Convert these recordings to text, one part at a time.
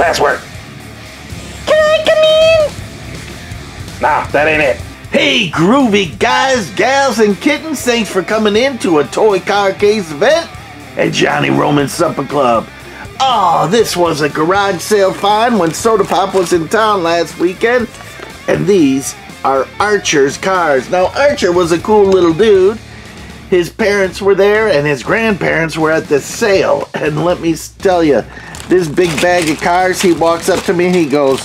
password. Can I come in? Nah, that ain't it. Hey, groovy guys, gals, and kittens, thanks for coming in to a Toy Car Case event at Johnny Roman Supper Club. Oh, this was a garage sale find when Soda Pop was in town last weekend, and these are Archer's cars. Now, Archer was a cool little dude. His parents were there, and his grandparents were at the sale. And let me tell you, this big bag of cars, he walks up to me, he goes,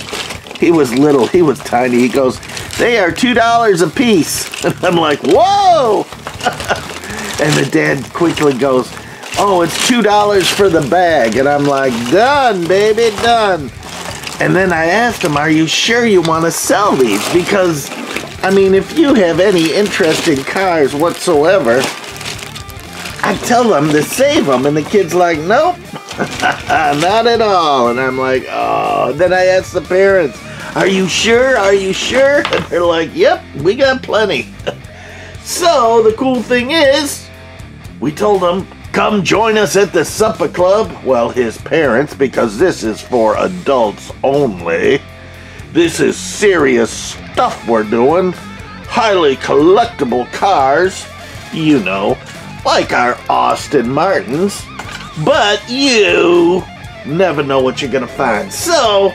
he was little, he was tiny, he goes, they are $2 a piece. And I'm like, whoa! and the dad quickly goes, oh, it's $2 for the bag. And I'm like, done, baby, done. And then I asked him, are you sure you want to sell these? Because, I mean, if you have any interest in cars whatsoever, I tell them to save them. And the kid's like, nope, not at all. And I'm like, oh. Then I ask the parents, are you sure? Are you sure? And they're like, yep, we got plenty. so the cool thing is, we told them, come join us at the supper club. Well, his parents, because this is for adults only. This is serious stuff we're doing. Highly collectible cars, you know, like our Aston Martins. But you never know what you're gonna find. So,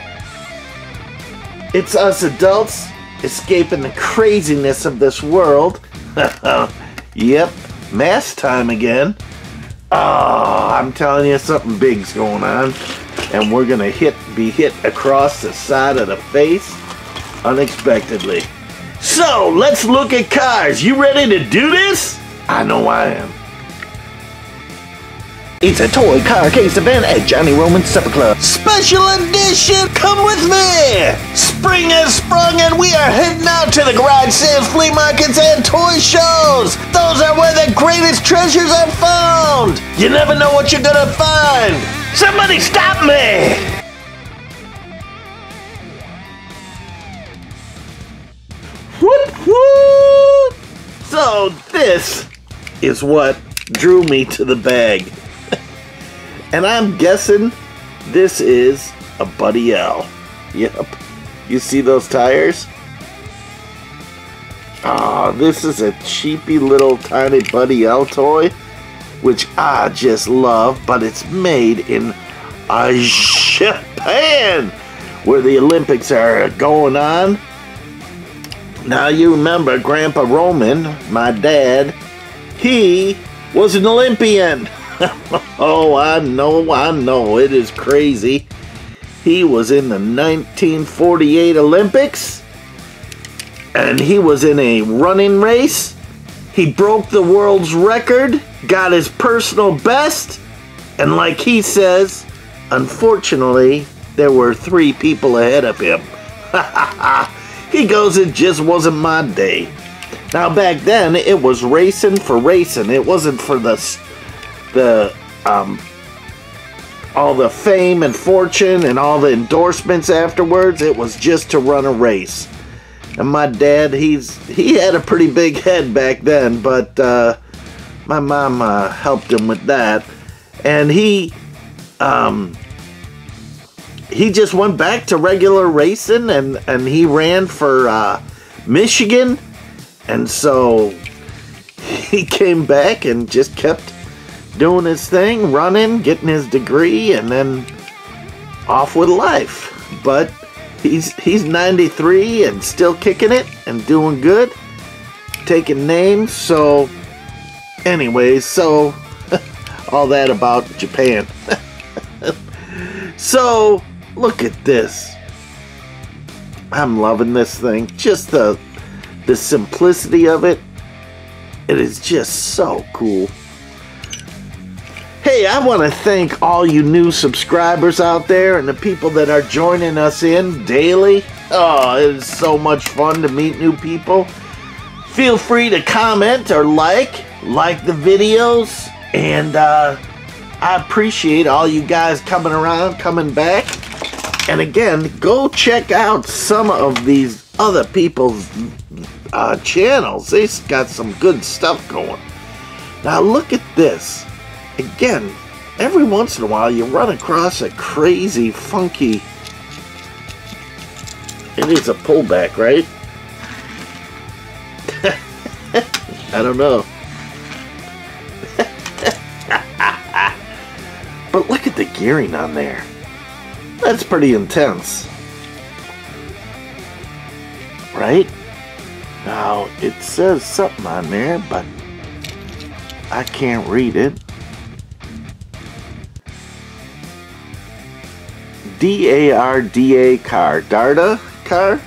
it's us adults escaping the craziness of this world. yep, mass time again. Oh, I'm telling you, something big's going on. And we're gonna hit be hit across the side of the face unexpectedly. So, let's look at cars. You ready to do this? I know I am. It's a toy car case event at Johnny Roman Supper Club. Special edition! Come with me! Spring has sprung and we are heading out to the garage sales, flea markets, and toy shows! Those are where the greatest treasures are found! You never know what you're gonna find! Somebody stop me! Whoop whoop! So this is what drew me to the bag. And I'm guessing this is a Buddy L. Yep. You see those tires? Ah, oh, this is a cheapy little tiny Buddy L toy, which I just love, but it's made in Japan, where the Olympics are going on. Now you remember Grandpa Roman, my dad, he was an Olympian. oh, I know, I know. It is crazy. He was in the 1948 Olympics and he was in a running race. He broke the world's record, got his personal best, and like he says, unfortunately, there were three people ahead of him. he goes, it just wasn't my day. Now, back then, it was racing for racing. It wasn't for the the um, all the fame and fortune and all the endorsements afterwards. It was just to run a race. And my dad, he's he had a pretty big head back then, but uh, my mom uh, helped him with that, and he um, he just went back to regular racing, and and he ran for uh, Michigan, and so he came back and just kept doing his thing, running, getting his degree, and then off with life. But he's he's 93 and still kicking it and doing good, taking names. So, anyways, so all that about Japan. so look at this. I'm loving this thing. Just the the simplicity of it. It is just so cool. Hey, I want to thank all you new subscribers out there and the people that are joining us in daily. Oh, it is so much fun to meet new people. Feel free to comment or like, like the videos, and uh, I appreciate all you guys coming around, coming back. And again, go check out some of these other people's uh, channels. They've got some good stuff going. Now look at this again, every once in a while you run across a crazy, funky is a pullback, right? I don't know. but look at the gearing on there. That's pretty intense. Right? Now, it says something on there, but I can't read it. D-A-R-D-A car. Darda car?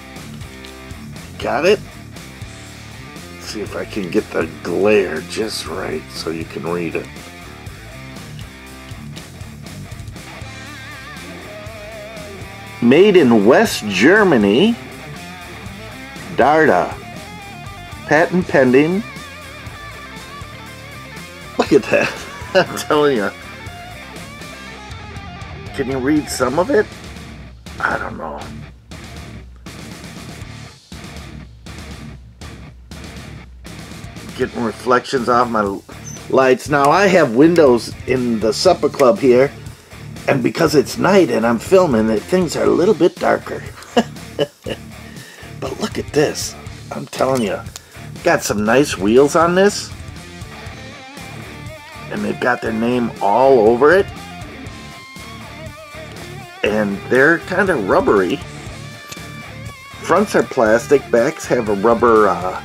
Got it? Let's see if I can get the glare just right so you can read it. Made in West Germany. Darda. Patent pending. Look at that. I'm telling you. Can you read some of it? I don't know. Getting reflections off my lights. Now I have windows in the supper club here, and because it's night and I'm filming, it, things are a little bit darker. but look at this. I'm telling you, got some nice wheels on this. And they've got their name all over it and they're kind of rubbery. Fronts are plastic, backs have a rubber uh,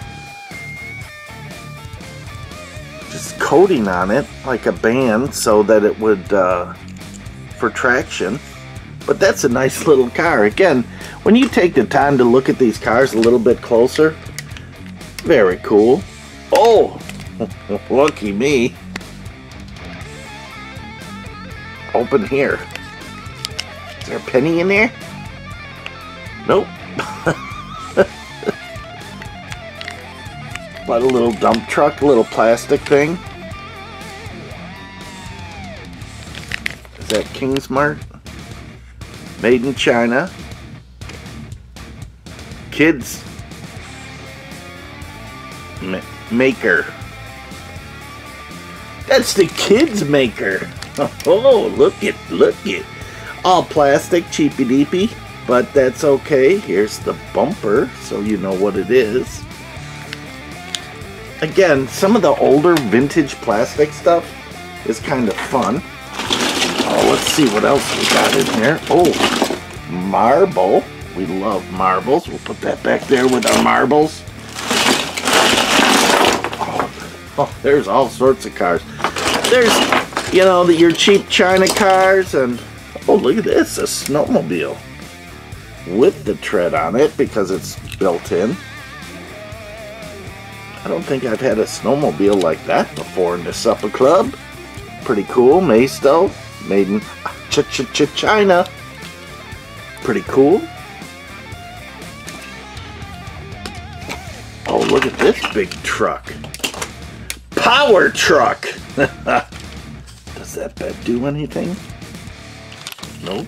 just coating on it, like a band, so that it would, uh, for traction. But that's a nice little car. Again, when you take the time to look at these cars a little bit closer, very cool. Oh, lucky me. Open here. Is there a penny in there? Nope. but a little dump truck, a little plastic thing. Is that Kingsmart? Made in China. Kids Ma maker. That's the kids maker. Oh, look it, look it. All plastic, cheapy deepy, but that's okay. Here's the bumper, so you know what it is. Again, some of the older vintage plastic stuff is kind of fun. Let's see what else we got in here. Oh, marble. We love marbles. We'll put that back there with our marbles. Oh, oh there's all sorts of cars. There's, you know, the, your cheap China cars and Oh, look at this, a snowmobile. With the tread on it because it's built in. I don't think I've had a snowmobile like that before in the supper club. Pretty cool, Maisto, made in ch ch ch China. Pretty cool. Oh, look at this big truck. Power truck! Does that bed do anything? Nope.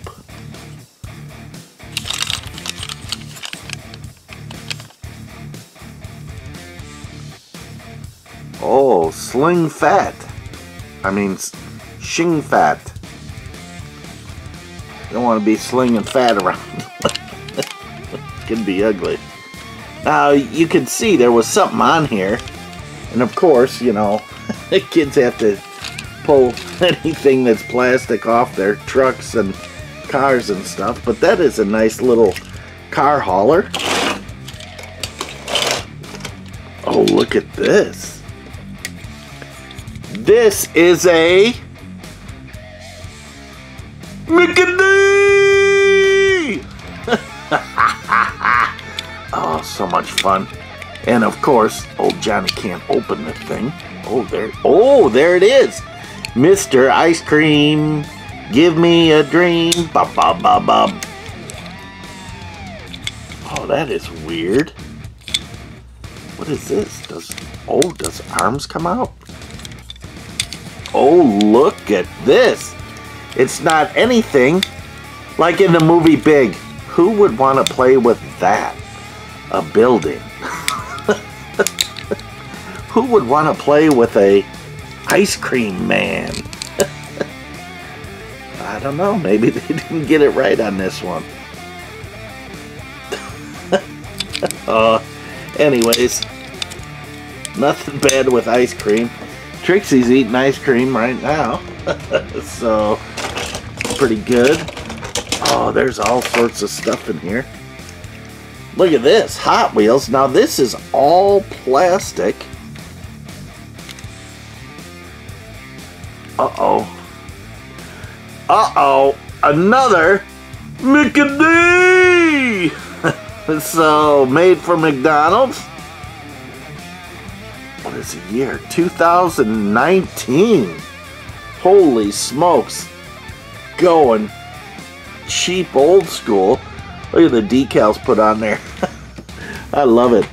Oh, sling fat. I mean, shing fat. You don't want to be slinging fat around. Could be ugly. Now, you can see there was something on here. And of course, you know, the kids have to pull anything that's plastic off their trucks and cars and stuff, but that is a nice little car hauler. Oh, look at this. This is a Mickey Oh, ah, so much fun. And of course, old Johnny can't open the thing. Oh, there. Oh, there it is. Mr. Ice Cream, give me a dream. Ba ba ba ba. Oh, that is weird. What is this? Does oh, does arms come out? Oh, look at this. It's not anything like in the movie Big. Who would want to play with that? A building. Who would want to play with a Ice Cream Man. I don't know. Maybe they didn't get it right on this one. Uh, anyways, nothing bad with ice cream. Trixie's eating ice cream right now, so pretty good. Oh, there's all sorts of stuff in here. Look at this, Hot Wheels. Now this is all plastic. Uh-oh. Uh-oh. Another Mickey so, made for McDonald's. What is the year? 2019. Holy smokes. Going cheap old school. Look at the decals put on there. I love it.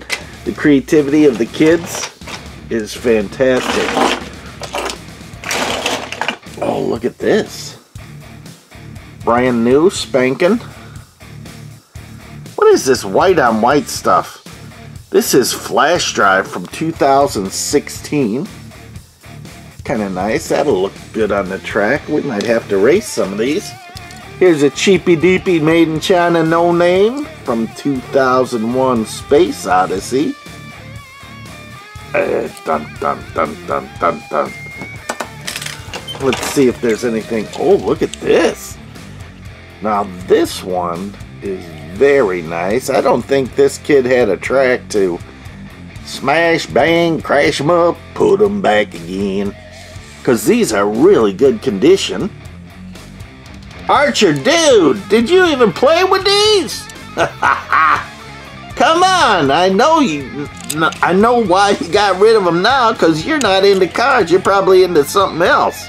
The creativity of the kids is fantastic. Oh, look at this. Brand new, spanking. What is this white on white stuff? This is flash drive from 2016. Kind of nice. That'll look good on the track. We might have to race some of these. Here's a cheapy deepy made in China no name from 2001 Space Odyssey. Uh, dun dun dun dun dun dun. Let's see if there's anything. Oh, look at this. Now this one is very nice. I don't think this kid had a track to smash, bang, crash them up, put them back again. Because these are really good condition. Archer, dude, did you even play with these? Come on, I know you. I know why you got rid of them now, because you're not into cars. You're probably into something else.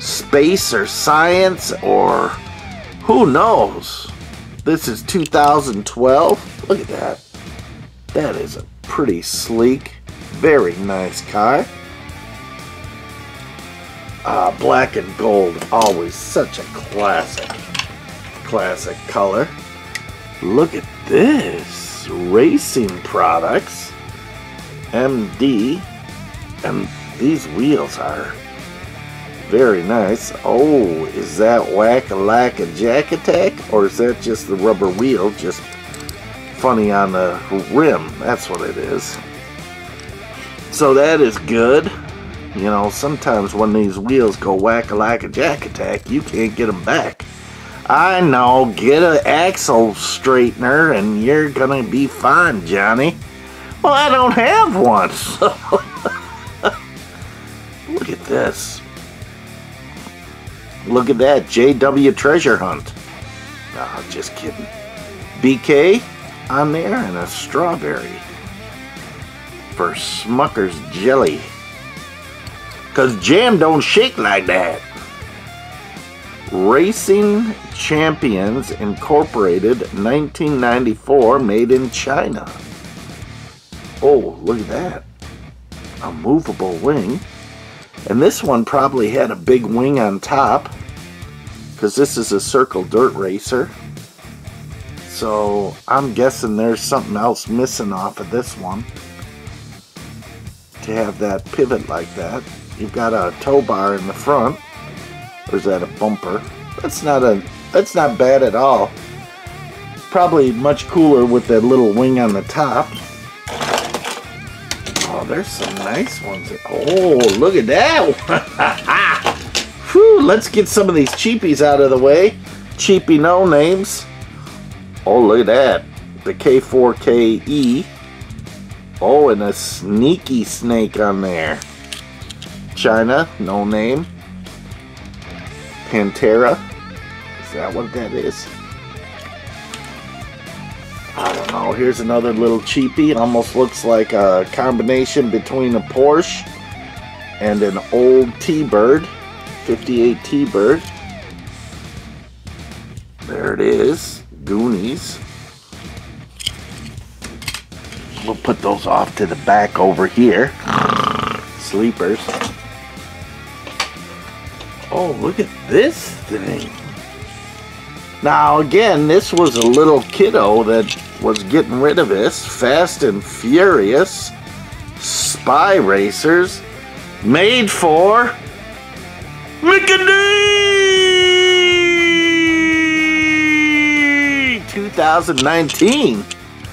Space or science or who knows. This is 2012. Look at that. That is a pretty sleek, very nice car. Uh, black and gold, always such a classic, classic color. Look at this, Racing Products, MD, and these wheels are very nice. Oh, is that Whack a Lack a Jack Attack, or is that just the rubber wheel, just funny on the rim? That's what it is. So that is good. You know, sometimes when these wheels go whack a like a jack attack, you can't get them back. I know, get an axle straightener and you're gonna be fine, Johnny. Well, I don't have one, so. Look at this. Look at that, JW Treasure Hunt. Oh, just kidding. BK on there and a strawberry for Smucker's Jelly. Because jam don't shake like that. Racing Champions Incorporated 1994 made in China. Oh, look at that. A movable wing. And this one probably had a big wing on top because this is a circle dirt racer. So I'm guessing there's something else missing off of this one to have that pivot like that. You've got a tow bar in the front. Or is that a bumper? That's not a that's not bad at all. Probably much cooler with that little wing on the top. Oh, there's some nice ones. Oh, look at that. Whew, let's get some of these cheapies out of the way. Cheapy no names. Oh, look at that. The K4KE. Oh, and a sneaky snake on there. China, no name. Pantera. Is that what that is? I don't know. Here's another little cheapie. It almost looks like a combination between a Porsche and an old T-Bird. 58 T-Bird. There it is. Goonies. We'll put those off to the back over here. Sleepers. Oh, look at this thing. Now, again, this was a little kiddo that was getting rid of this. Fast and Furious Spy Racers made for Mickey 2019.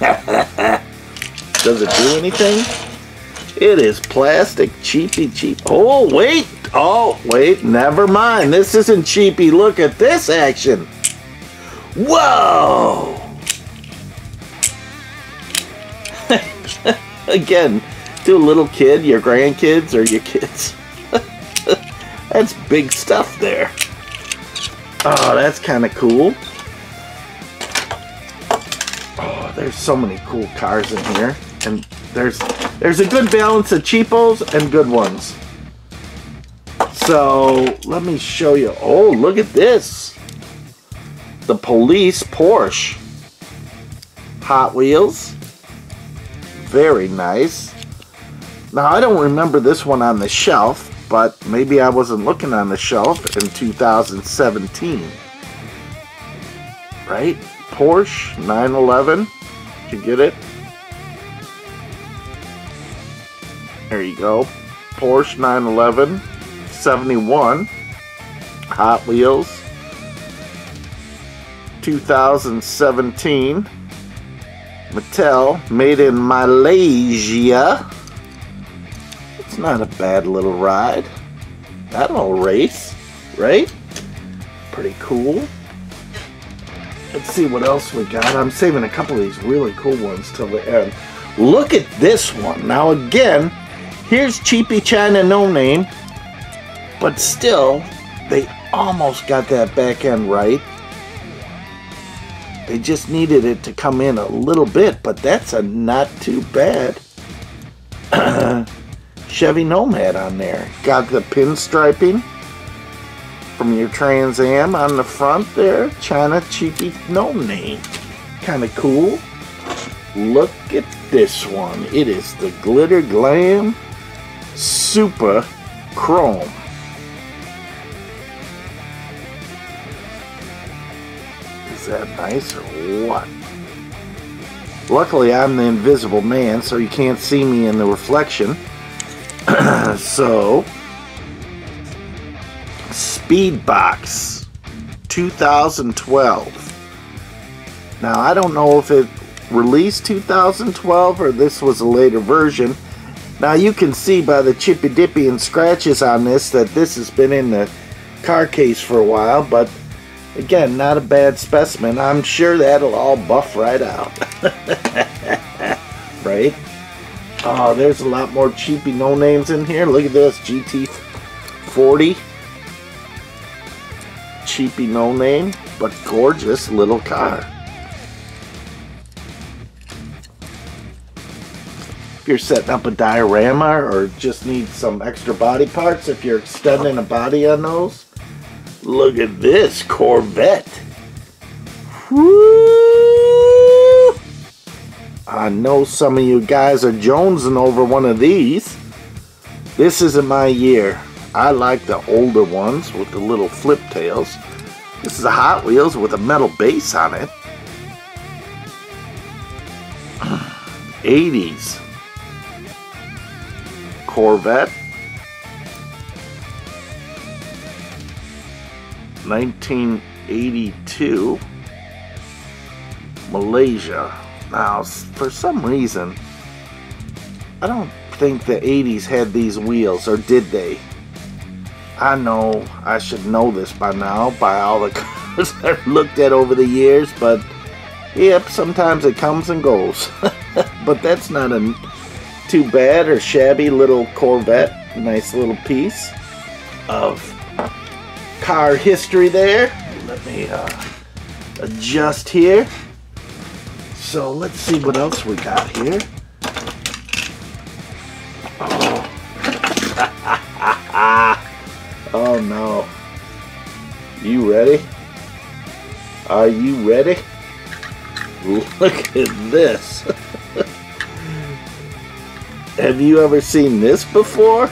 Does it do anything? It is plastic, cheapy cheap. Oh, wait. Oh, wait. Never mind. This isn't cheapy. Look at this action. Whoa. Again, to a little kid, your grandkids or your kids. that's big stuff there. Oh, that's kind of cool. Oh, there's so many cool cars in here. And there's there's a good balance of cheapos and good ones. So, let me show you. Oh, look at this. The police Porsche. Hot Wheels. Very nice. Now, I don't remember this one on the shelf, but maybe I wasn't looking on the shelf in 2017. Right? Porsche 911. Did you get it? There you go. Porsche 911 71 Hot Wheels 2017 Mattel made in Malaysia. It's not a bad little ride. That'll race right? Pretty cool. Let's see what else we got. I'm saving a couple of these really cool ones till the end. Look at this one. Now again here's cheapy China no name but still, they almost got that back end right. They just needed it to come in a little bit, but that's a not too bad Chevy Nomad on there. Got the pinstriping from your Trans Am on the front there. China Cheapy No Name. Kind of cool. Look at this one. It is the Glitter Glam Super Chrome. Is that nice or what? Luckily, I'm the invisible man, so you can't see me in the reflection. so, Speedbox 2012. Now, I don't know if it released 2012 or this was a later version. Now, you can see by the chippy dippy and scratches on this that this has been in the car case for a while, but Again, not a bad specimen. I'm sure that'll all buff right out. right? Oh, there's a lot more cheapy no names in here. Look at this GT40. Cheapy no name, but gorgeous little car. You're setting up a diorama or just need some extra body parts, if you're extending a body on those, Look at this Corvette. Woo! I know some of you guys are jonesing over one of these. This isn't my year. I like the older ones with the little flip tails. This is a Hot Wheels with a metal base on it. 80s Corvette 1982, Malaysia. Now, for some reason, I don't think the 80s had these wheels, or did they? I know I should know this by now, by all the cars I've looked at over the years, but yep, sometimes it comes and goes. but that's not a too bad or shabby little Corvette. Nice little piece of car history there. Let me uh, adjust here. So let's see what else we got here. Oh, oh no. You ready? Are you ready? Look at this. Have you ever seen this before?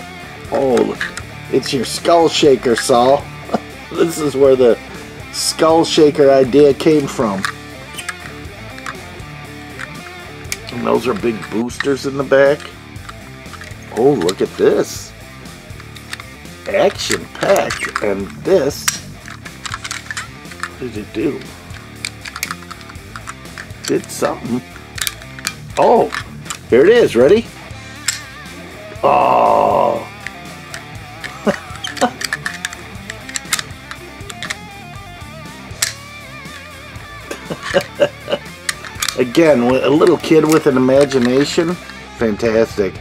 Oh, it's your skull shaker, Saul. this is where the skull shaker idea came from. And those are big boosters in the back. Oh, look at this. Action packed. And this, what did it do? Did something. Oh, here it is. Ready? Oh. Again, a little kid with an imagination. Fantastic.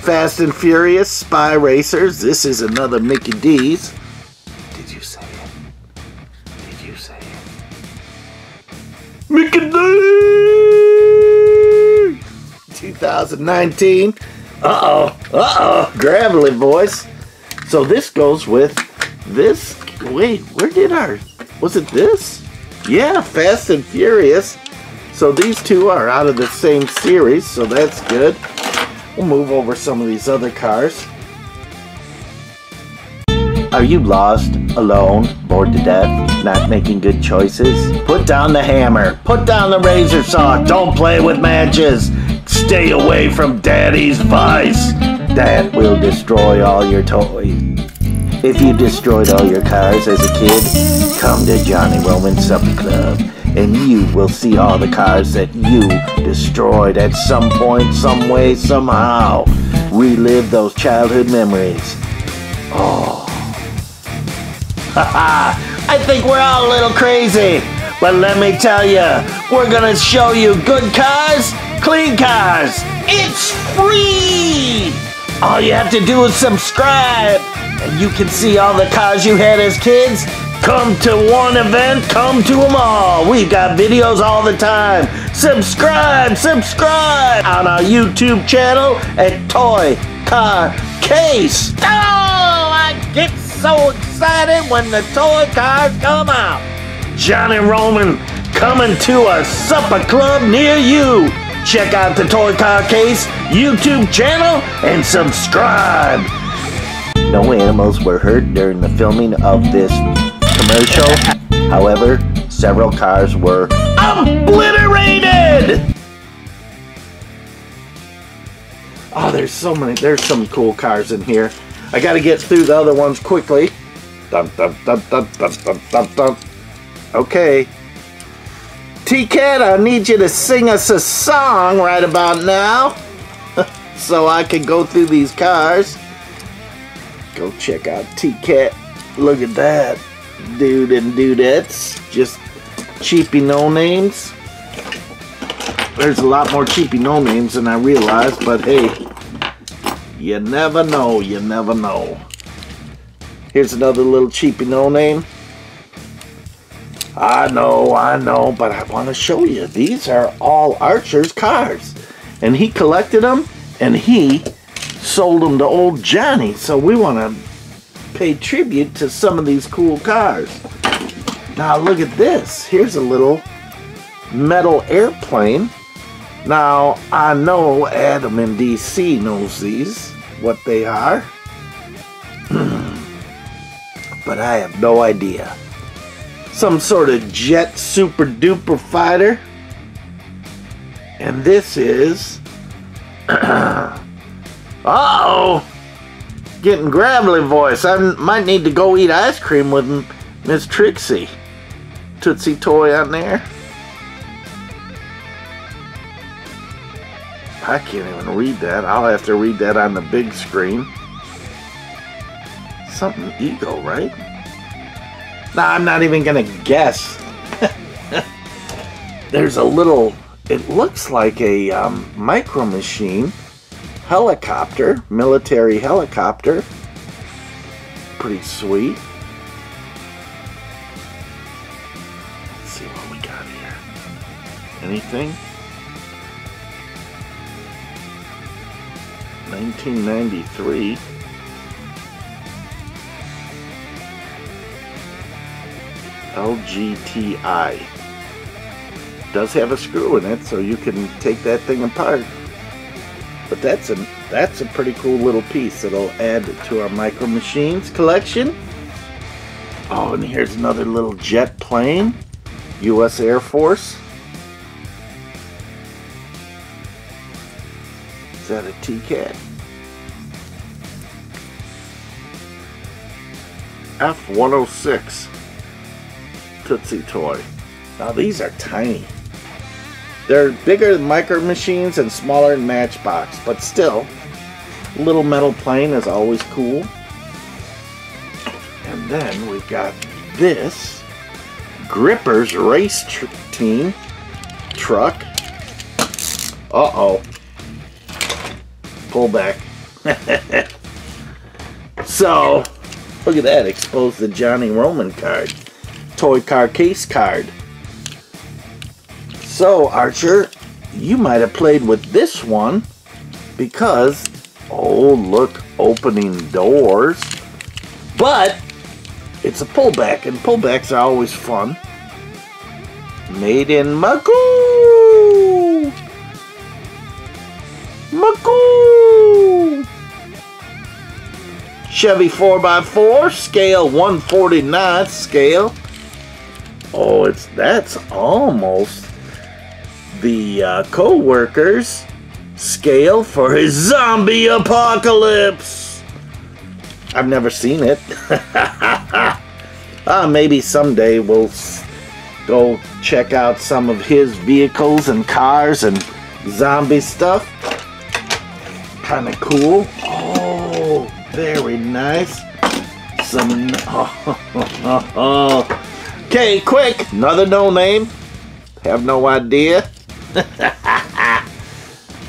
Fast and Furious, Spy Racers. This is another Mickey D's. Did you say it? Did you say it? Mickey D! 2019. Uh-oh. Uh-oh. Gravelly voice. So this goes with this. Wait, where did our... Was it this? Yeah, Fast and Furious. So these two are out of the same series, so that's good. We'll move over some of these other cars. Are you lost, alone, bored to death, not making good choices? Put down the hammer. Put down the razor saw. Don't play with matches. Stay away from Daddy's vice. That will destroy all your toys. If you destroyed all your cars as a kid, come to Johnny Roman Supper Club and you will see all the cars that you destroyed at some point, some way, somehow. Relive those childhood memories. Oh. Haha, I think we're all a little crazy. But let me tell you, we're gonna show you good cars, clean cars. It's free! All you have to do is subscribe, and you can see all the cars you had as kids Come to one event, come to them all. We've got videos all the time. Subscribe, subscribe on our YouTube channel at Toy Car Case. Oh, I get so excited when the toy cars come out. Johnny Roman coming to a supper club near you. Check out the Toy Car Case YouTube channel and subscribe. No animals were hurt during the filming of this commercial. However, several cars were obliterated! Oh, there's so many, there's some cool cars in here. I gotta get through the other ones quickly. Dun, dun, dun, dun, dun, dun, dun. Okay. T-Cat, I need you to sing us a song right about now. so I can go through these cars. Go check out T-Cat. Look at that dude and dudettes. Just cheapy no names. There's a lot more cheapy no names than I realized, but hey, you never know, you never know. Here's another little cheapy no name. I know, I know, but I want to show you. These are all Archer's cars. And he collected them, and he sold them to old Johnny. So we want to pay tribute to some of these cool cars. Now look at this. Here's a little metal airplane. Now I know Adam in DC knows these, what they are. Hmm. but I have no idea. Some sort of jet super duper fighter. And this is... Uh-oh! getting gravelly voice. I might need to go eat ice cream with Miss Trixie. Tootsie Toy on there. I can't even read that. I'll have to read that on the big screen. Something ego, right? Nah, I'm not even gonna guess. There's a little, it looks like a um, micro machine helicopter, military helicopter. Pretty sweet. Let's see what we got here. Anything? 1993. LGTI. Does have a screw in it, so you can take that thing apart. But that's a that's a pretty cool little piece that'll add to our micro machines collection. Oh, and here's another little jet plane, U.S. Air Force. Is that a T-Cat? F-106 Tootsie Toy. Now these are tiny. They're bigger than micro machines and smaller than Matchbox, but still, little metal plane is always cool. And then we've got this Grippers race tr team truck. Uh-oh. Pull back. so, look at that. Expose the Johnny Roman card. Toy car case card. So, Archer, you might have played with this one because, oh, look, opening doors. But, it's a pullback, and pullbacks are always fun. Made in Magoo! Magoo! Chevy 4x4, scale 149th scale. Oh, it's that's almost the uh, co-workers scale for his zombie apocalypse. I've never seen it. uh, maybe someday we'll go check out some of his vehicles and cars and zombie stuff. Kind of cool. Oh, very nice. Some. Oh, okay, quick. Another no name. Have no idea.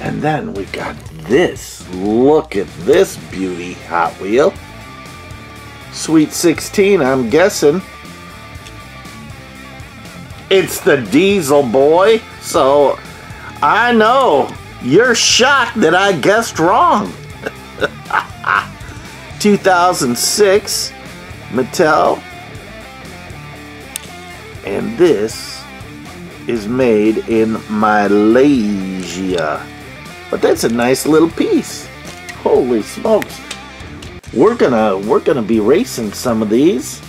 and then we got this. Look at this beauty Hot Wheel. Sweet 16, I'm guessing. It's the Diesel Boy. So I know you're shocked that I guessed wrong. 2006 Mattel. And this is made in Malaysia. But that's a nice little piece. Holy smokes. We're gonna we're gonna be racing some of these.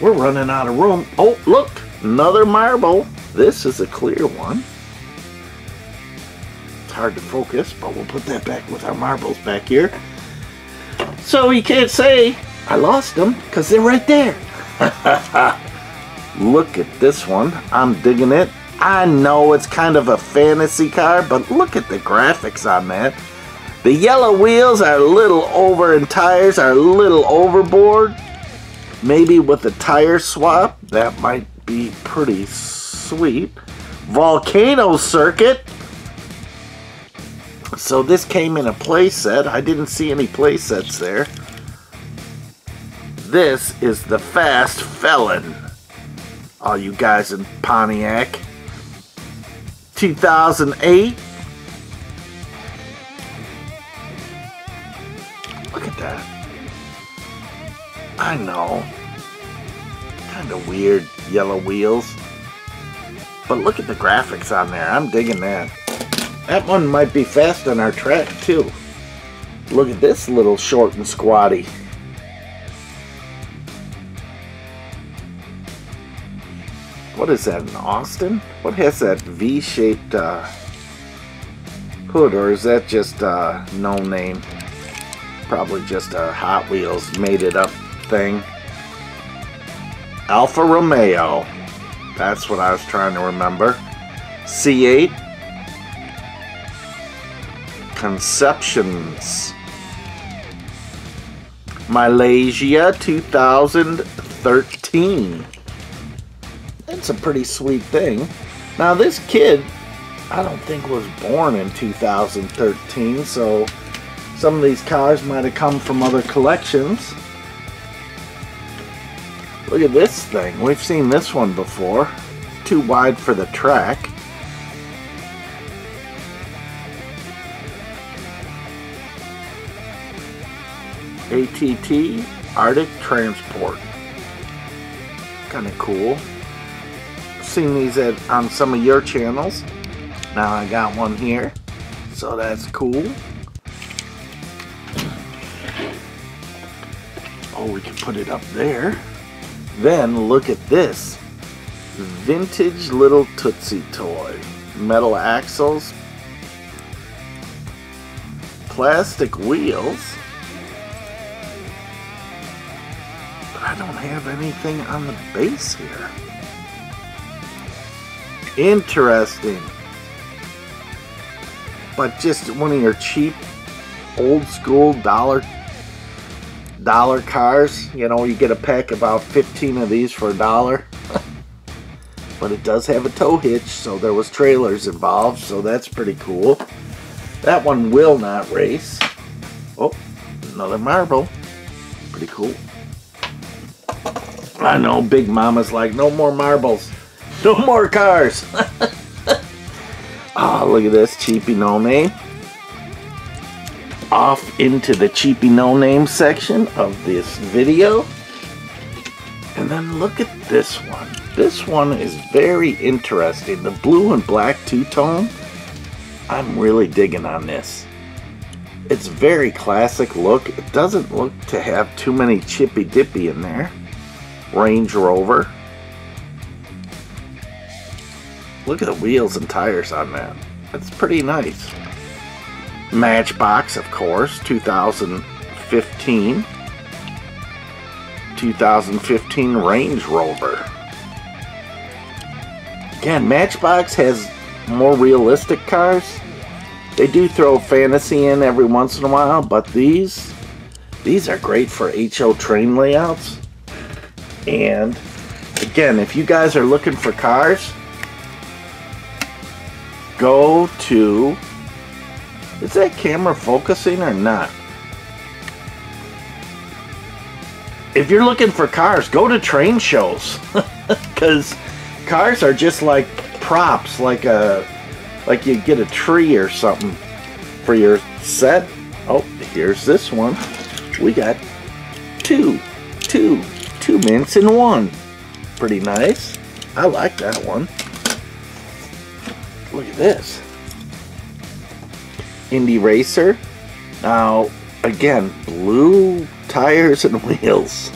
We're running out of room. Oh, look, another marble. This is a clear one. It's hard to focus, but we'll put that back with our marbles back here. So you can't say I lost them because they're right there. Look at this one. I'm digging it. I know it's kind of a fantasy car, but look at the graphics on that. The yellow wheels are a little over and tires are a little overboard. Maybe with a tire swap, that might be pretty sweet. Volcano circuit. So this came in a playset. I didn't see any playsets there. This is the Fast Felon. All you guys in Pontiac. 2008. Look at that. I know. Kind of weird yellow wheels. But look at the graphics on there. I'm digging that. That one might be fast on our track too. Look at this little short and squatty. What is that, in Austin? What has that V-shaped uh, hood, or is that just uh, no name? Probably just a Hot Wheels made it up thing. Alfa Romeo. That's what I was trying to remember. C8. Conceptions. Malaysia 2013. It's a pretty sweet thing. Now this kid, I don't think was born in 2013, so some of these cars might have come from other collections. Look at this thing. We've seen this one before. Too wide for the track. ATT Arctic Transport. Kind of cool. Seen these at, on some of your channels. Now I got one here. So that's cool. Oh, we can put it up there. Then look at this. Vintage little Tootsie toy. Metal axles. Plastic wheels. But I don't have anything on the base here. Interesting. but just one of your cheap, old school dollar dollar cars. You know, you get a pack about 15 of these for a dollar. but it does have a tow hitch, so there was trailers involved, so that's pretty cool. That one will not race. Oh, another marble. Pretty cool. I know Big Mama's like, no more marbles. No more cars. oh, look at this cheapy no name. Off into the cheapy no name section of this video. And then look at this one. This one is very interesting. The blue and black two-tone. I'm really digging on this. It's very classic look. It doesn't look to have too many chippy dippy in there. Range Rover. Look at the wheels and tires on that. That's pretty nice. Matchbox, of course, 2015. 2015 Range Rover. Again, Matchbox has more realistic cars. They do throw fantasy in every once in a while, but these these are great for HO train layouts. And again, if you guys are looking for cars, go to is that camera focusing or not? If you're looking for cars, go to train shows. Because cars are just like props, like a like you get a tree or something for your set. Oh, here's this one. We got two, two, two mints in one. Pretty nice. I like that one. Look at this. Indy Racer. Now, again, blue tires and wheels.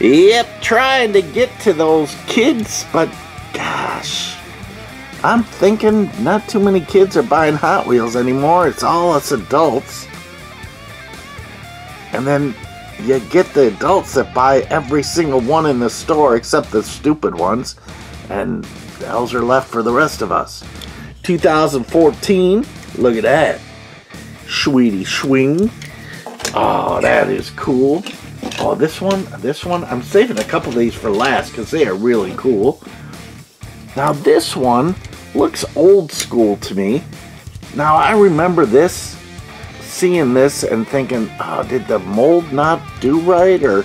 yep, trying to get to those kids, but gosh, I'm thinking not too many kids are buying Hot Wheels anymore. It's all us adults. And then you get the adults that buy every single one in the store except the stupid ones. And those are left for the rest of us. 2014. Look at that. Sweetie Swing. Oh, that is cool. Oh, this one, this one, I'm saving a couple of these for last because they are really cool. Now, this one looks old school to me. Now, I remember this, seeing this and thinking, oh, did the mold not do right? Or,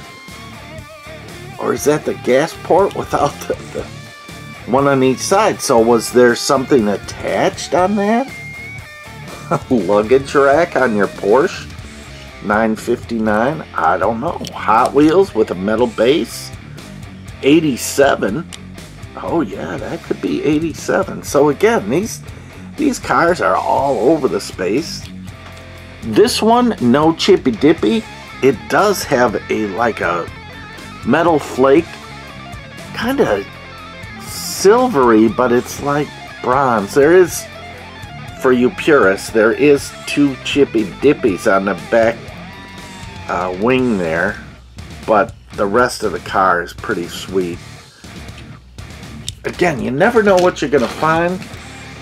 or is that the gas port without the, the one on each side. So was there something attached on that? Luggage rack on your Porsche? 959? I don't know. Hot Wheels with a metal base? 87? Oh yeah, that could be 87. So again, these these cars are all over the space. This one, no chippy dippy. It does have a like a metal flake kind of silvery, but it's like bronze. There is, for you purists, there is two chippy dippies on the back uh, wing there, but the rest of the car is pretty sweet. Again, you never know what you're going to find.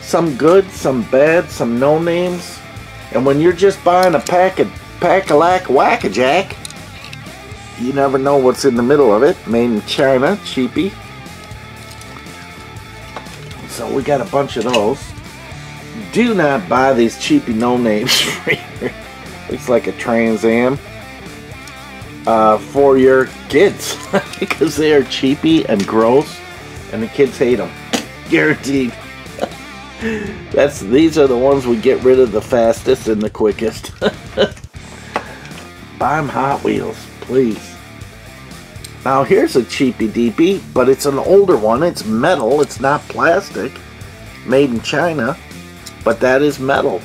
Some good, some bad, some no names. And when you're just buying a pack of pack-a-lack whack-a-jack, you never know what's in the middle of it. Made in China, cheapy. So we got a bunch of those. Do not buy these cheapy no names for your, looks like a Trans Am uh, for your kids because they are cheapy and gross and the kids hate them. Guaranteed. That's these are the ones we get rid of the fastest and the quickest. Buy them Hot Wheels, please. Now here's a cheapy deepy, but it's an older one. It's metal, it's not plastic. Made in China, but that is metal.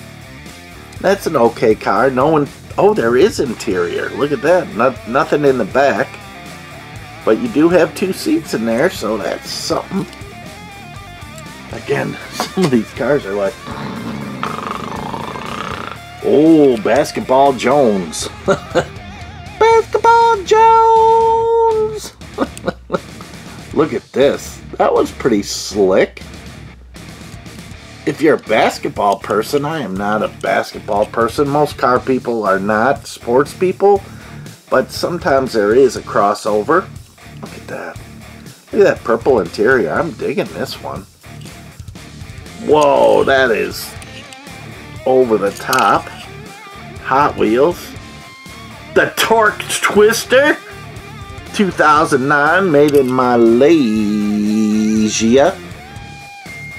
That's an okay car. No one Oh, there is interior. Look at that. Not, nothing in the back. But you do have two seats in there, so that's something. Again, some of these cars are like... Oh, Basketball Jones. Basketball Jones! Look at this. That was pretty slick. if you're a basketball person, I am not a basketball person. Most car people are not sports people, but sometimes there is a crossover. Look at that. Look at that purple interior. I'm digging this one. Whoa, that is over the top. Hot Wheels. The Torque Twister. 2009, made in Malaysia.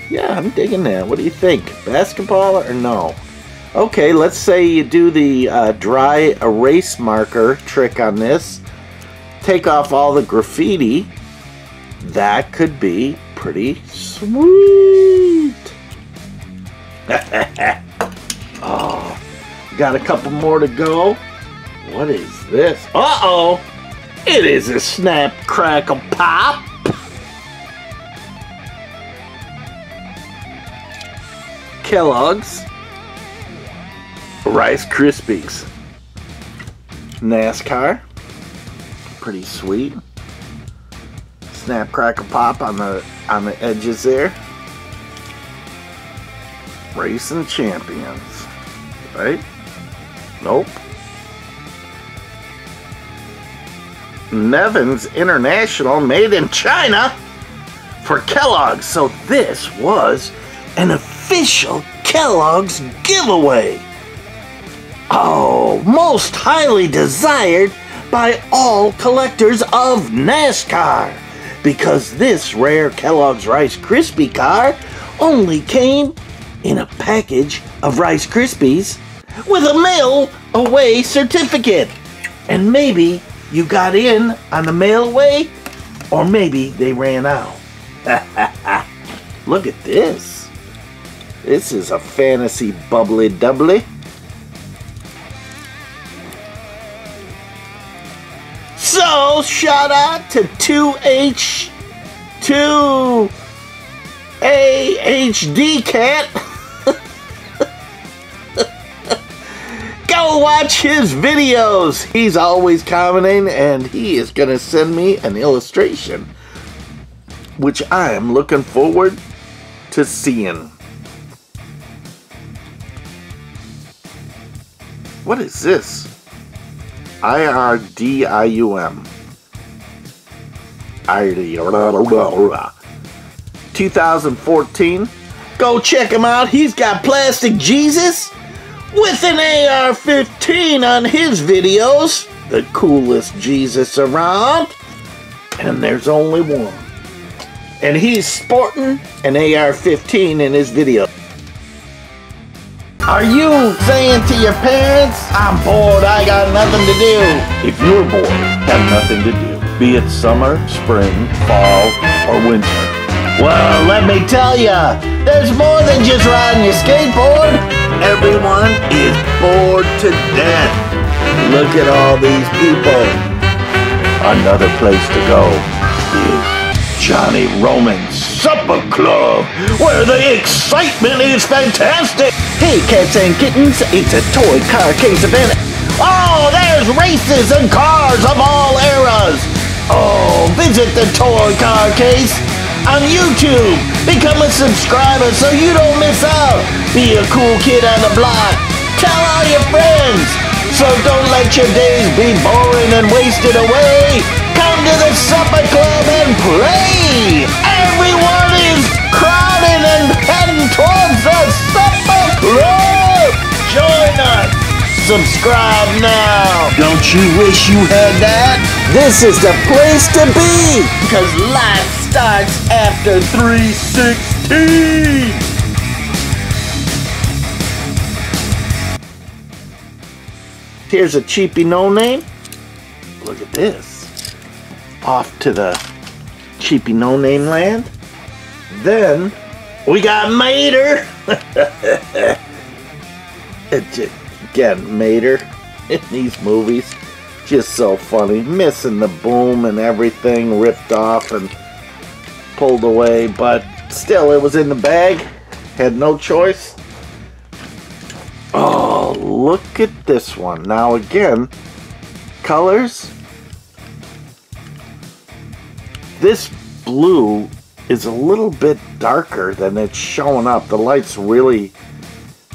Yeah, I'm digging that. What do you think? Basketball or no? Okay, let's say you do the uh, dry erase marker trick on this. Take off all the graffiti. That could be pretty sweet. oh, got a couple more to go. What is this? Uh-oh! It is a Snap Crackle Pop! Kellogg's Rice Krispies. NASCAR. Pretty sweet. Snap crackle pop on the on the edges there. Racing champions. Right? Nope Nevins International made in China for Kellogg's so this was an official Kellogg's giveaway. Oh, most highly desired by all collectors of NASCAR. Because this rare Kellogg's Rice Krispie car only came in a package of Rice Krispies with a mail away certificate. And maybe you got in on the mail away, or maybe they ran out. Look at this. This is a fantasy bubbly doubly. So, shout out to 2H, 2AHD Cat. Go watch his videos. He's always commenting and he is going to send me an illustration, which I am looking forward to seeing. What is this? I-R-D-I-U-M. 2014. Go check him out. He's got Plastic Jesus with an AR-15 on his videos. The coolest Jesus around. And there's only one. And he's sporting an AR-15 in his video. Are you saying to your parents, I'm bored, I got nothing to do? If you're bored, have nothing to do, be it summer, spring, fall, or winter. Well, let me tell ya, there's more than just riding your skateboard. Everyone is bored to death. Look at all these people. Another place to go is Johnny Roman's Supper Club, where the excitement is fantastic. Hey, cats and kittens, it's a toy car case event. Oh, there's races and cars of all eras. Oh, visit the toy car case on YouTube. Become a subscriber so you don't miss out. Be a cool kid on the block. Tell all your friends. So don't let your days be boring and wasted away. Come to the supper club and play! Everyone is crowding and heading towards the supper club! Join us! Subscribe now! Don't you wish you had that? This is the place to be! Because life after 316! Here's a cheapy no name. Look at this off to the cheapy no-name land. Then we got Mater. again, Mater in these movies, just so funny. Missing the boom and everything, ripped off and pulled away, but still, it was in the bag. Had no choice. Oh, look at this one. Now again, colors this blue is a little bit darker than it's showing up. The light's really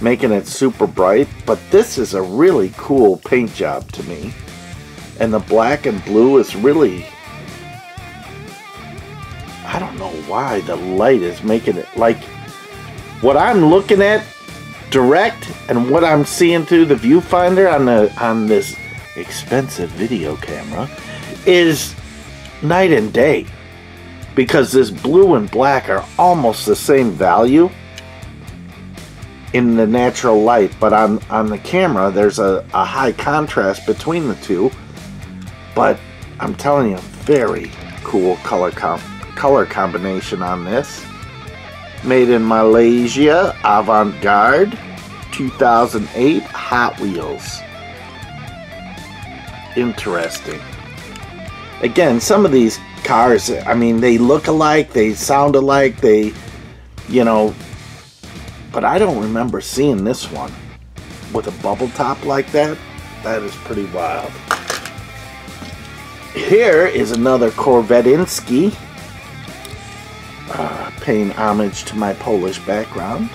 making it super bright, but this is a really cool paint job to me. And the black and blue is really I don't know why the light is making it like what I'm looking at direct and what I'm seeing through the viewfinder on the on this expensive video camera is night and day. Because this blue and black are almost the same value in the natural light but on on the camera there's a, a high contrast between the two. But I'm telling you very cool color com color combination on this Made in Malaysia, Avant-Garde, 2008 Hot Wheels. Interesting. Again, some of these cars, I mean, they look alike, they sound alike, they, you know, but I don't remember seeing this one with a bubble top like that. That is pretty wild. Here is another Corvette Insky uh, paying homage to my Polish background.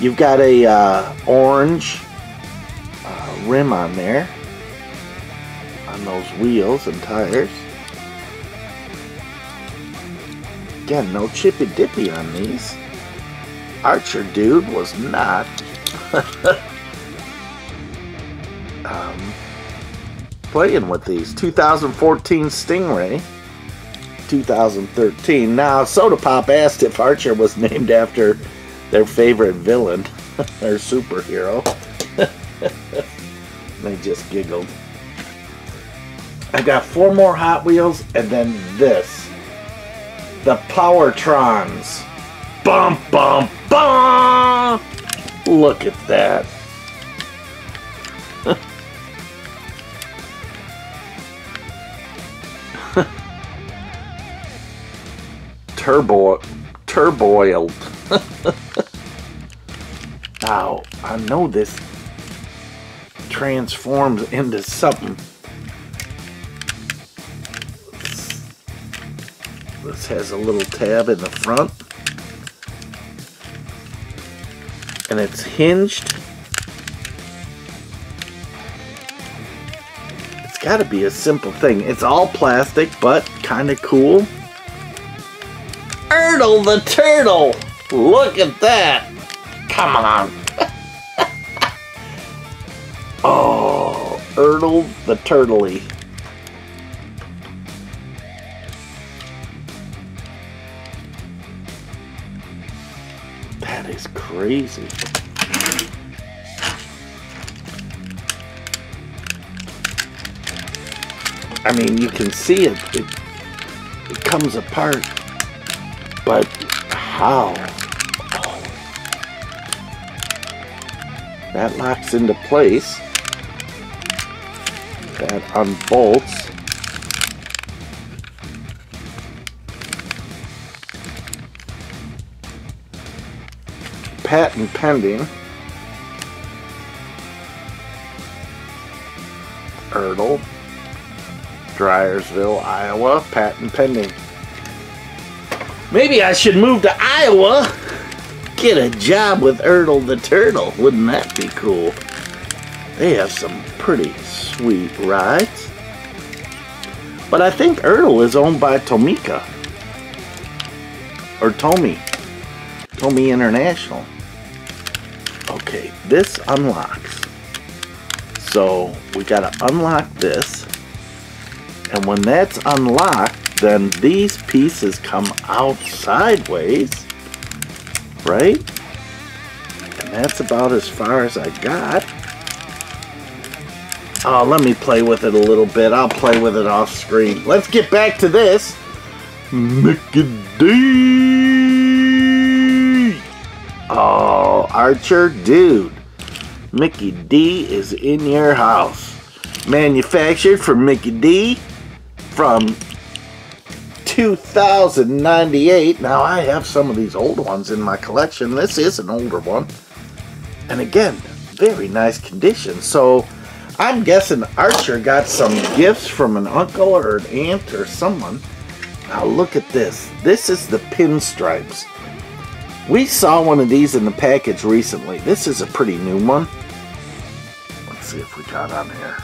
You've got a uh, orange uh, rim on there on those wheels and tires. Again, no chippy dippy on these. Archer dude was not um, playing with these. 2014 Stingray. 2013. Now, Soda Pop asked if Archer was named after their favorite villain or superhero. they just giggled. I got four more Hot Wheels and then this. The Powertrons. Bum, bum, bum! Look at that. turbo turboiled. now, I know this transforms into something. This has a little tab in the front. And it's hinged. It's got to be a simple thing. It's all plastic, but kind of cool. Ertl the Turtle! Look at that! Come on! oh, Ertl the Turtley. That is crazy. I mean, you can see it. It, it comes apart but how? That locks into place. That unbolts. Patent pending. Ertl, Dyersville, Iowa, patent pending. Maybe I should move to Iowa. Get a job with Ertl the Turtle. Wouldn't that be cool? They have some pretty sweet rides. But I think Ertl is owned by Tomica. Or Tomy. Tomy International. Okay, this unlocks. So we gotta unlock this. And when that's unlocked, then these pieces come out sideways, right? And that's about as far as I got. Oh, let me play with it a little bit. I'll play with it off screen. Let's get back to this. Mickey D. Oh, Archer, dude. Mickey D is in your house. Manufactured for Mickey D from 2098. Now, I have some of these old ones in my collection. This is an older one. And again, very nice condition. So, I'm guessing Archer got some gifts from an uncle or an aunt or someone Now look at this. This is the pinstripes. We saw one of these in the package recently. This is a pretty new one. Let's see if we got on here.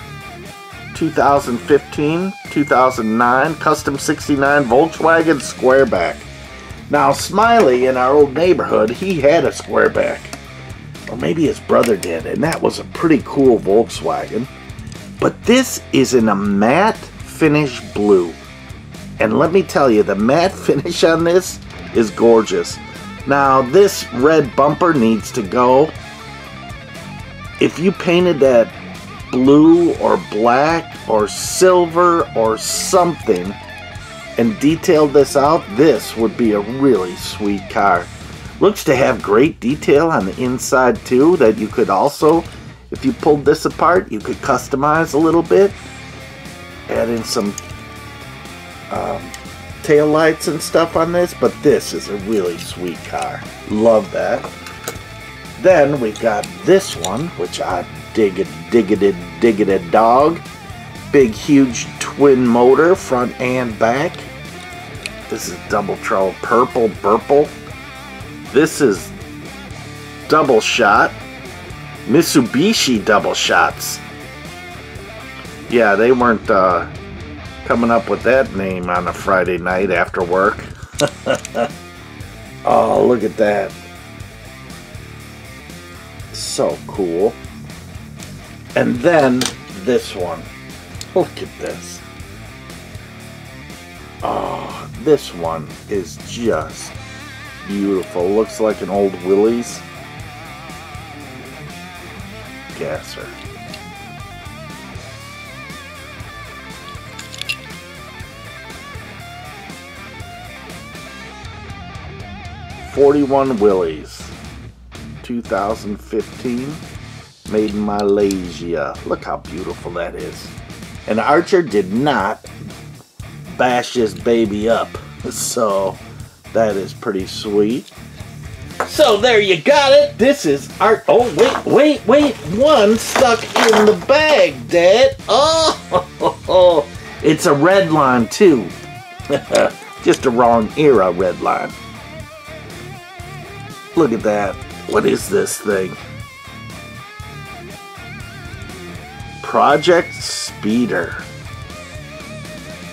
2015, 2009, Custom 69 Volkswagen Squareback. Now, Smiley in our old neighborhood, he had a Squareback. Or maybe his brother did, and that was a pretty cool Volkswagen. But this is in a matte finish blue. And let me tell you, the matte finish on this is gorgeous. Now, this red bumper needs to go. If you painted that blue or black or silver or something and detailed this out, this would be a really sweet car. Looks to have great detail on the inside too that you could also, if you pulled this apart, you could customize a little bit. Add in some um, tail lights and stuff on this, but this is a really sweet car. Love that. Then we've got this one, which I dig it, dig it, dig it, dog. Big, huge twin motor, front and back. This is double trouble purple, purple. This is double shot. Mitsubishi double shots. Yeah, they weren't uh, coming up with that name on a Friday night after work. oh, look at that. So cool. And then this one. Look at this. Oh, this one is just beautiful. Looks like an old Willys gasser. Forty-one Willys, 2015 made in Malaysia. Look how beautiful that is. And Archer did not bash this baby up. So that is pretty sweet. So there you got it. This is art. Oh, wait, wait, wait. One stuck in the bag, Dad. Oh, it's a red line, too. Just a wrong era red line. Look at that. What is this thing? Project Speeder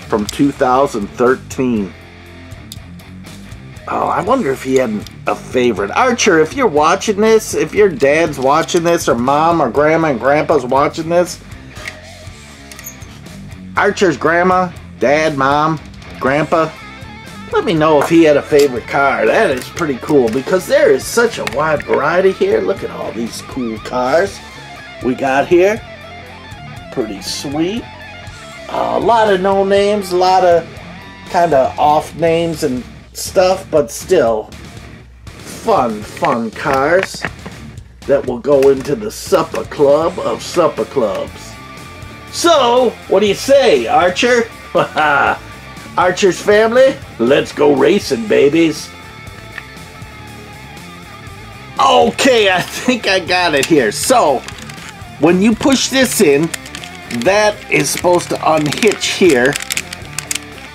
from 2013. Oh, I wonder if he had a favorite. Archer, if you're watching this, if your dad's watching this, or mom or grandma and grandpa's watching this, Archer's grandma, dad, mom, grandpa, let me know if he had a favorite car. That is pretty cool because there is such a wide variety here. Look at all these cool cars we got here pretty sweet. Uh, a lot of no names, a lot of kind of off names and stuff, but still fun, fun cars that will go into the supper club of supper clubs. So, what do you say, Archer? Archer's family, let's go racing, babies. Okay, I think I got it here. So, when you push this in, that is supposed to unhitch here.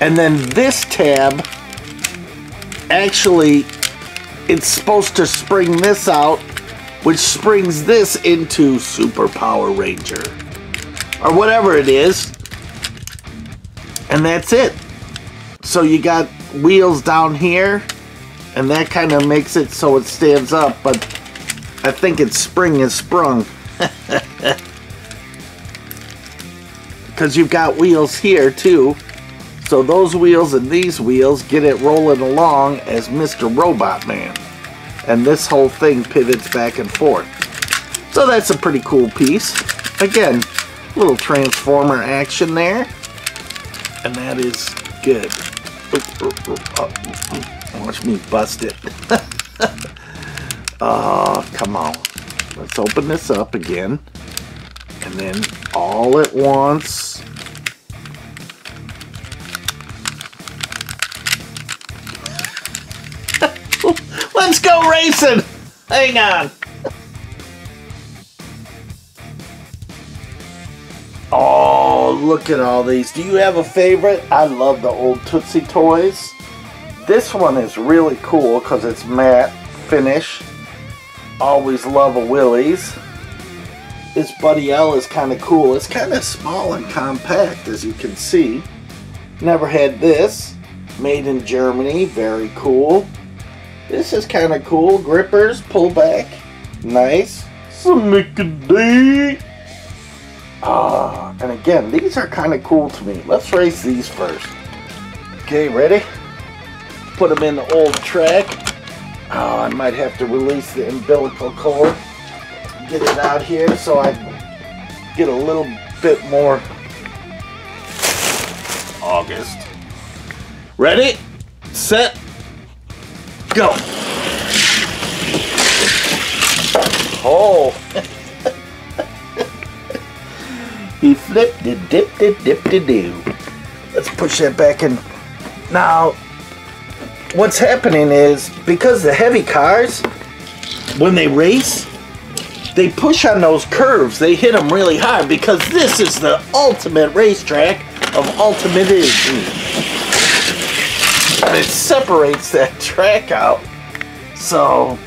And then this tab, actually, it's supposed to spring this out, which springs this into Super Power Ranger. Or whatever it is. And that's it. So you got wheels down here, and that kind of makes it so it stands up, but I think its spring is sprung. because you've got wheels here too. So those wheels and these wheels get it rolling along as Mr. Robot Man. And this whole thing pivots back and forth. So that's a pretty cool piece. Again, little transformer action there. And that is good. Uh, Watch me bust it. oh, come on. Let's open this up again. And then all at once, Let's go racing! Hang on. Oh, look at all these. Do you have a favorite? I love the old Tootsie Toys. This one is really cool because it's matte finish. Always love a Willys. This Buddy L is kind of cool. It's kind of small and compact as you can see. Never had this. Made in Germany. Very cool. This is kind of cool. Grippers, pull back. Nice. Some D. Ah, and again, these are kind of cool to me. Let's race these first. Okay, ready? Put them in the old track. Oh, I might have to release the umbilical cord. Get it out here so I get a little bit more August. Ready, set, go. Oh. he flipped it, dipped it, dipped it, do. Let's push that back in. Now, what's happening is because the heavy cars, when they race, they push on those curves. They hit them really hard because this is the ultimate racetrack of ultimatism. And it separates that track out. So,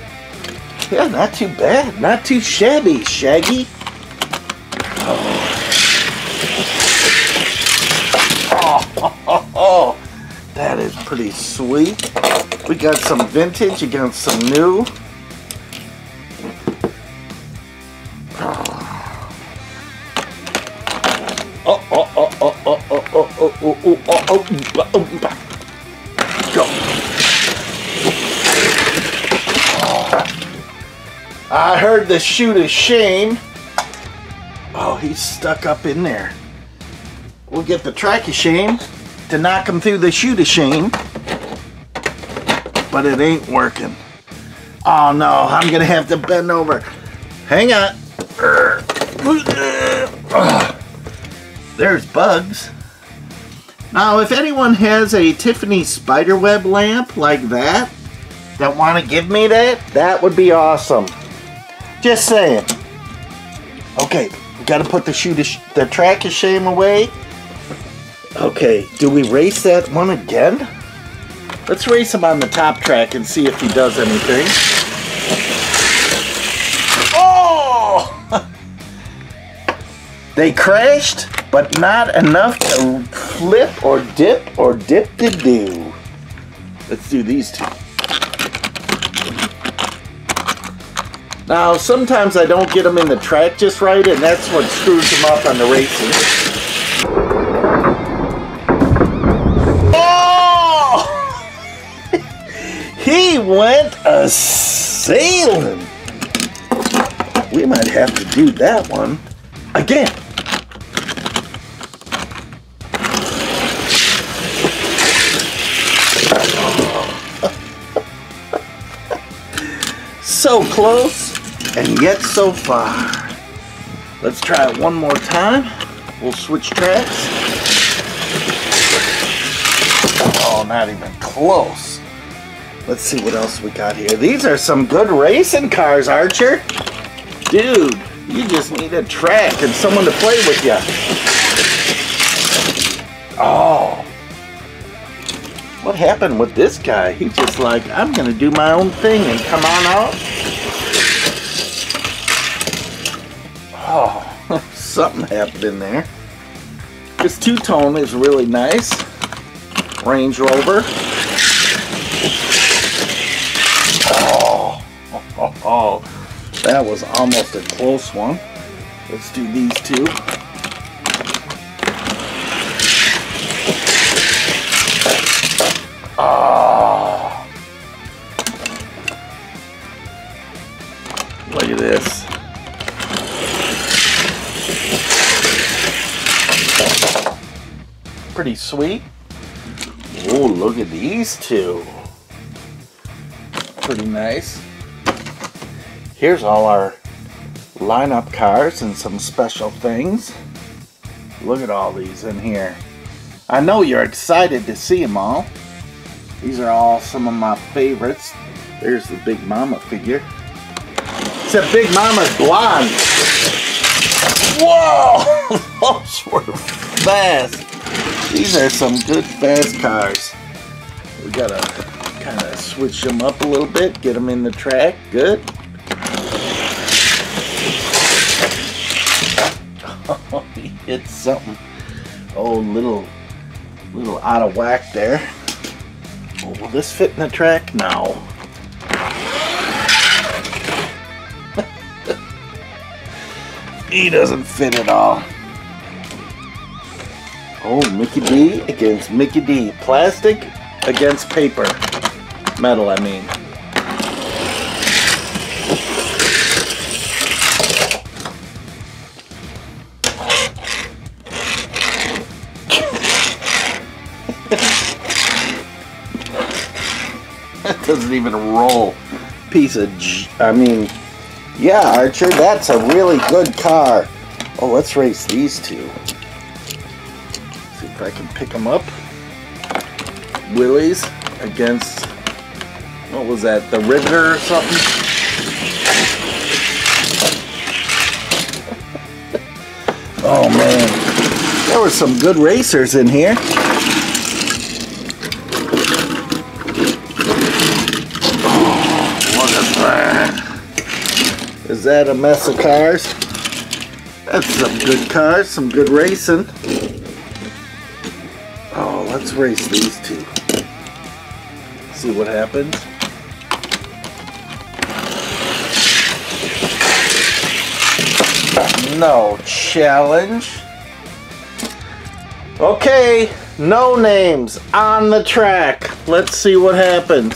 yeah, not too bad. Not too shabby, Shaggy. Oh, that is pretty sweet. We got some vintage against some new. Oh, oh, oh, oh, oh, oh, oh, Go. I heard the chute of shame. Oh, he's stuck up in there. We'll get the track of shame to knock him through the chute of shame. But it ain't working. Oh no, I'm gonna have to bend over. Hang on. There's bugs. Now, if anyone has a Tiffany spiderweb lamp like that, that want to give me that, that would be awesome. Just saying. Okay, gotta put the shoot the track of shame away. Okay, do we race that one again? Let's race him on the top track and see if he does anything. They crashed, but not enough to flip or dip or dip to do. Let's do these two. Now, sometimes I don't get them in the track just right, and that's what screws them up on the racing. Oh! He went a sailing. We might have to do that one again. So close and yet so far. Let's try it one more time. We'll switch tracks. Oh, not even close. Let's see what else we got here. These are some good racing cars, Archer. Dude, you just need a track and someone to play with you. Oh. What happened with this guy? He's just like, I'm going to do my own thing and come on out. Something happened in there. This two-tone is really nice. Range Rover. Oh, oh, oh! that was almost a close one. Let's do these two. Sweet. Oh, look at these two. Pretty nice. Here's all our lineup cars and some special things. Look at all these in here. I know you're excited to see them all. These are all some of my favorites. There's the Big Mama figure. Except Big Mama's blonde. Whoa! Those were fast. These are some good fast cars. We gotta kind of switch them up a little bit, get them in the track. Good. Oh, he hit something. Oh, little, little out of whack there. Oh, will this fit in the track? No. he doesn't fit at all. Oh, Mickey D against Mickey D. Plastic against paper. Metal, I mean. that doesn't even roll. Piece of, I mean, yeah, Archer, that's a really good car. Oh, let's race these two. If I can pick them up. Willys against, what was that, the Riveter or something? oh man, there were some good racers in here. Oh, look at that. Is that a mess of cars? That's some good cars, some good racing. Let's race these two. See what happens. No challenge. Okay, no names on the track. Let's see what happens.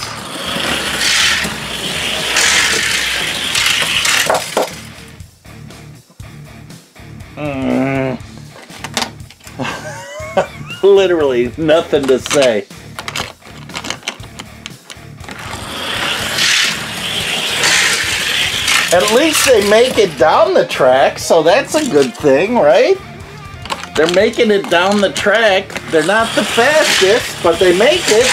Literally nothing to say. At least they make it down the track, so that's a good thing, right? They're making it down the track. They're not the fastest, but they make it.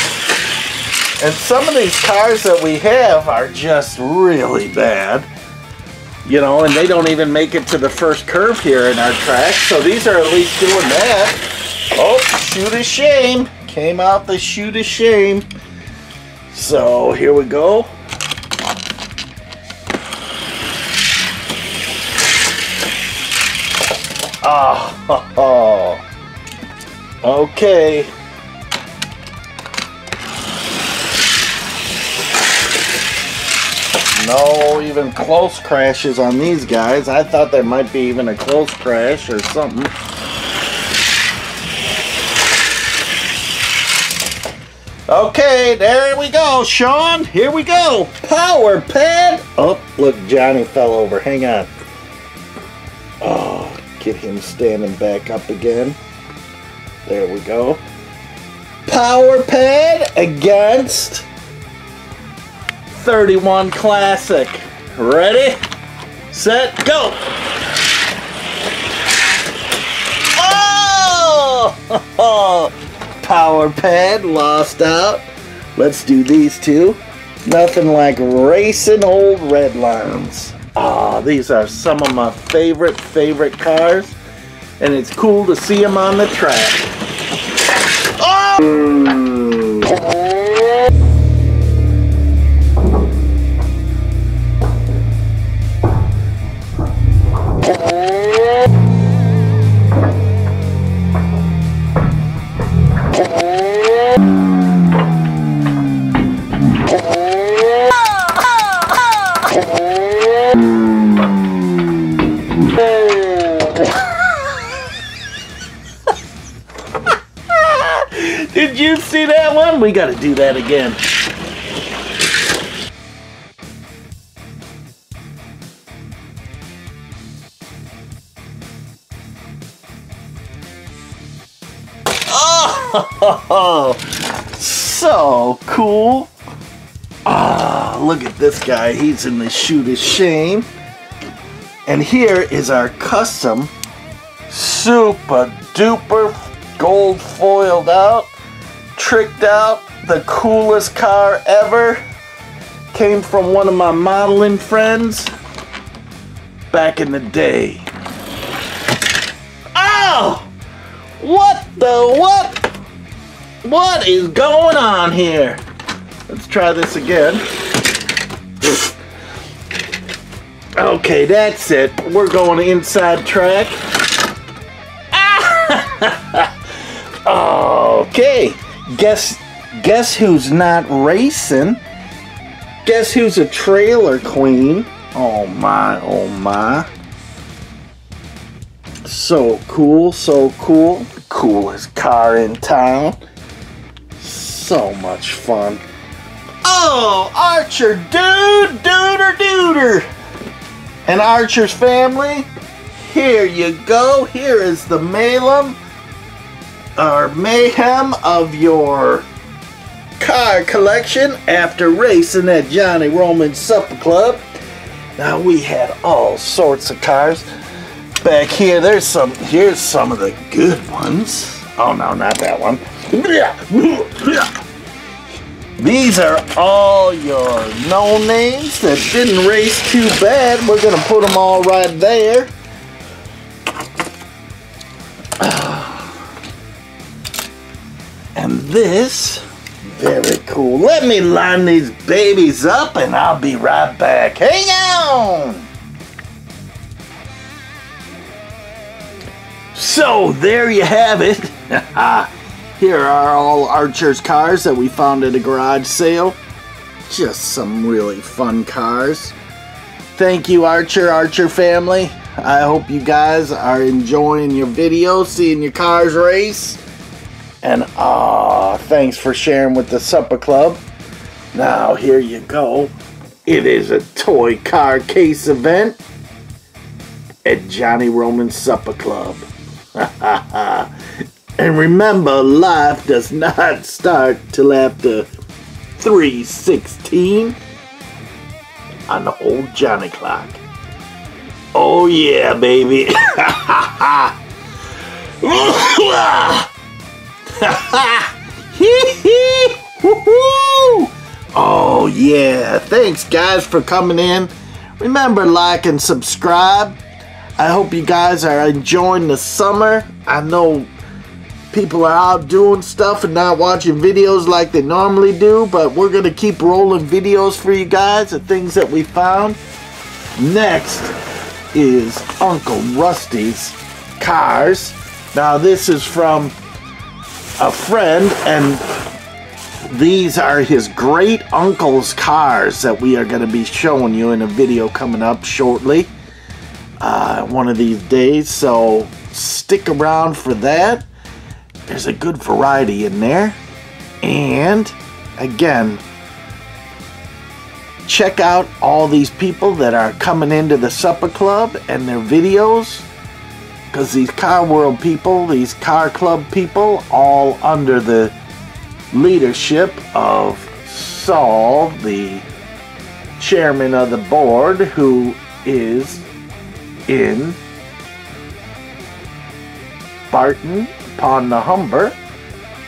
And some of these cars that we have are just really bad. You know, and they don't even make it to the first curve here in our track. So these are at least doing that. Oh, shoot a shame. Came out the shoot a shame. So here we go. Oh, okay. No even close crashes on these guys. I thought there might be even a close crash or something. Okay, there we go, Sean. Here we go. Power pad. Oh, look, Johnny fell over. Hang on. Oh, get him standing back up again. There we go. Power pad against 31 Classic. Ready, set, go. Oh! Power pad lost out. Let's do these two. Nothing like racing old red lines. Ah, these are some of my favorite, favorite cars. And it's cool to see them on the track. Oh! One? We gotta do that again. Oh, so cool. Ah, look at this guy. He's in the chute of shame. And here is our custom super duper gold foiled out, tricked out, the coolest car ever. Came from one of my modeling friends back in the day. Oh! What the what? What is going on here? Let's try this again. Okay, that's it. We're going inside track. okay. Guess guess who's not racing? Guess who's a trailer queen? Oh my, oh my. So cool, so cool. Coolest car in town. So much fun. Oh, Archer, dude, duder, duder. And Archer's family, here you go. Here is the Malem or mayhem of your car collection after racing at Johnny Roman Supper Club. Now we had all sorts of cars. Back here, there's some, here's some of the good ones. Oh no, not that one. These are all your known names that didn't race too bad. We're gonna put them all right there. And this, very cool. Let me line these babies up and I'll be right back. Hang on! So there you have it. Here are all Archer's cars that we found at a garage sale. Just some really fun cars. Thank you, Archer, Archer family. I hope you guys are enjoying your videos, seeing your cars race. And ah, thanks for sharing with the Supper Club. Now, here you go. It is a toy car case event at Johnny Roman's Supper Club. and remember, life does not start till after 316 on the old Johnny clock. Oh yeah, baby. oh yeah, thanks guys for coming in. Remember like and subscribe. I hope you guys are enjoying the summer. I know people are out doing stuff and not watching videos like they normally do, but we're going to keep rolling videos for you guys of things that we found. Next is Uncle Rusty's Cars. Now this is from a friend and these are his great uncle's cars that we are going to be showing you in a video coming up shortly uh, one of these days so stick around for that. There's a good variety in there and again check out all these people that are coming into the supper club and their videos because these car world people these car club people all under the leadership of Saul the chairman of the board who is in Barton upon the Humber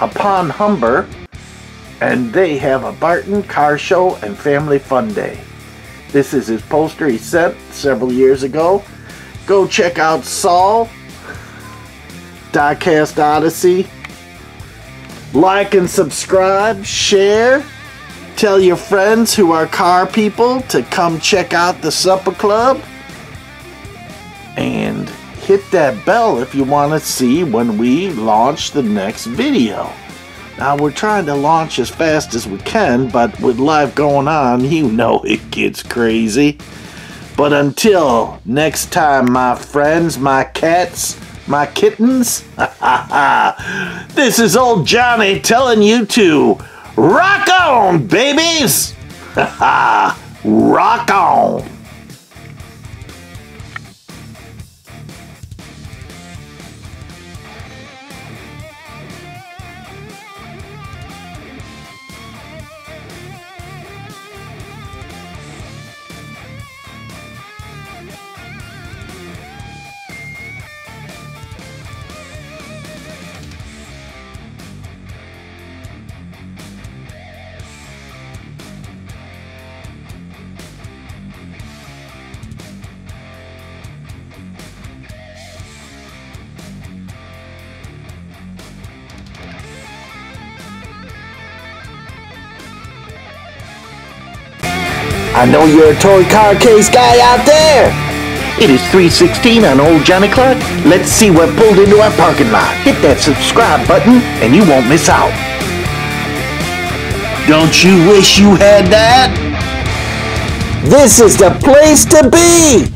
upon Humber and they have a Barton car show and family fun day. This is his poster he sent several years ago Go check out Saul, Diecast Odyssey. Like and subscribe, share. Tell your friends who are car people to come check out the Supper Club. And hit that bell if you want to see when we launch the next video. Now we're trying to launch as fast as we can, but with life going on, you know it gets crazy. But until next time, my friends, my cats, my kittens, this is old Johnny telling you to rock on, babies! rock on! I know you're a toy car case guy out there. It is 316 on Old Johnny Clark. Let's see what pulled into our parking lot. Hit that subscribe button and you won't miss out. Don't you wish you had that? This is the place to be!